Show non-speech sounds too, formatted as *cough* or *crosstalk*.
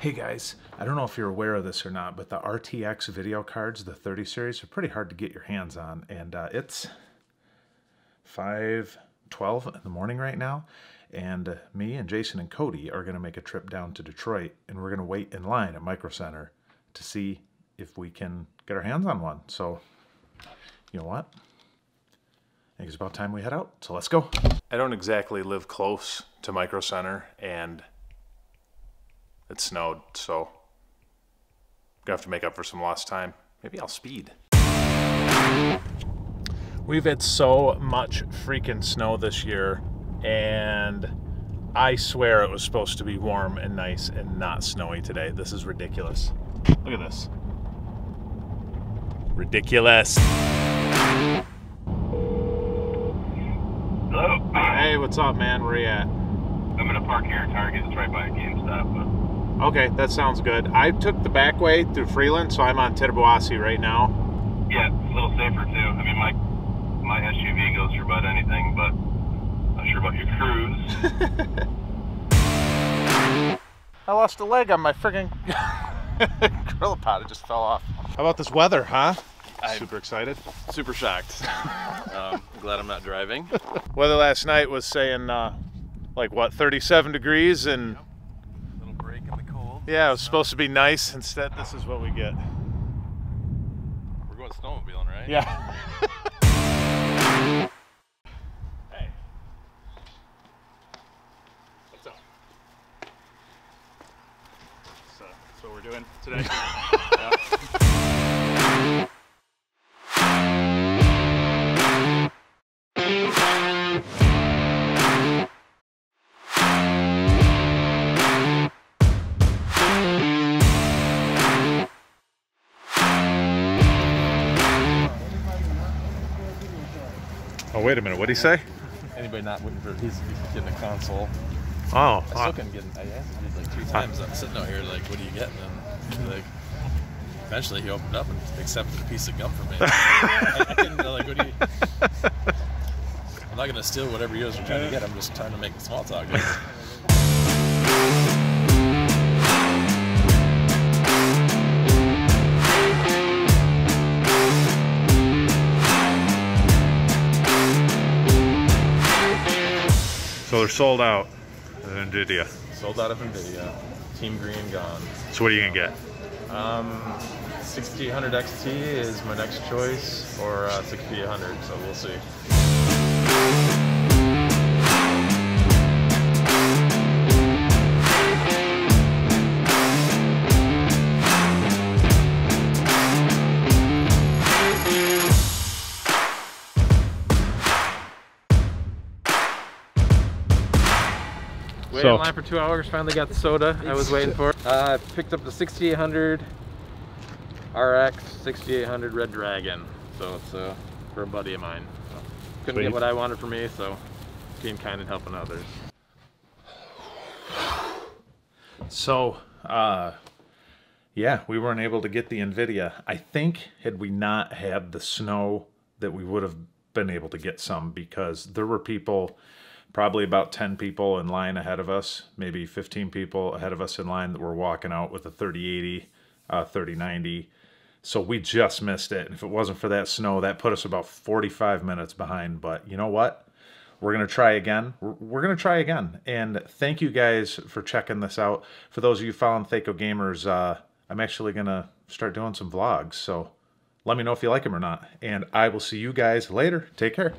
Hey guys, I don't know if you're aware of this or not, but the RTX video cards, the 30 series, are pretty hard to get your hands on. And uh, it's 5.12 in the morning right now. And uh, me and Jason and Cody are going to make a trip down to Detroit. And we're going to wait in line at Micro Center to see if we can get our hands on one. So, you know what? I think it's about time we head out. So let's go. I don't exactly live close to Micro Center. And it snowed, so gonna have to make up for some lost time. Maybe I'll speed. We've had so much freaking snow this year, and I swear it was supposed to be warm and nice and not snowy today. This is ridiculous. Look at this. Ridiculous. Hello. Hey, what's up, man? Where you at? I'm gonna park here at Target. It's right by a GameStop. But Okay, that sounds good. I took the back way through Freeland, so I'm on Tittabawassee right now. yeah, it's a little safer too. I mean, my my SUV goes through about anything, but not sure about your cruise. *laughs* I lost a leg on my friggin' *laughs* Gorilla Pod. It just fell off. How about this weather, huh? I'm- Super excited. super shocked. *laughs* um, glad I'm not driving. Weather last night was saying, uh, like, what, 37 degrees? And Little break in the cold. Yeah, it was supposed to be nice. Instead, this is what we get. We're going snowmobiling, right? Yeah. *laughs* Hey. What's up? So that's what we're doing today. *laughs* Oh, wait a minute. What'd he say? Anybody not waiting for he's, he's getting a console. Oh, I uh, still couldn't get. I asked him like three times. I'm sitting out here like, what do you get? And like, eventually he opened up and accepted a piece of gum from me. *laughs* I, I couldn't know, like, what do you? I'm not gonna steal whatever you guys are trying to get. I'm just trying to make small talk. *laughs* So they're sold out at NVIDIA. Sold out of Nvidia. Team Green gone. So what are you gonna get? Um, 6800 XT is my next choice, or uh, 6800. So we'll see. Waited So- in line for two hours. Finally got the soda I was waiting for. Uh, I picked up the 6800 RX 6800 Red Dragon. So it's uh, for a buddy of mine. So couldn't Sweet. get what I wanted for me, so being kind and helping others. So, uh, yeah, we weren't able to get the NVIDIA. I think had we not had the snow, that we would have been able to get some because there were people, probably about 10 people in line ahead of us, maybe 15 people ahead of us in line that were walking out with a 3080, uh, 3090. So we just missed it. And if it wasn't for that snow, that put us about 45 minutes behind. But you know what? We're going to try again. We're, going to try again. And thank you guys for checking this out. For those of you following Thac0 Gamers, uh, I'm actually going to start doing some vlogs. So let me know if you like them or not. And I will see you guys later. Take care.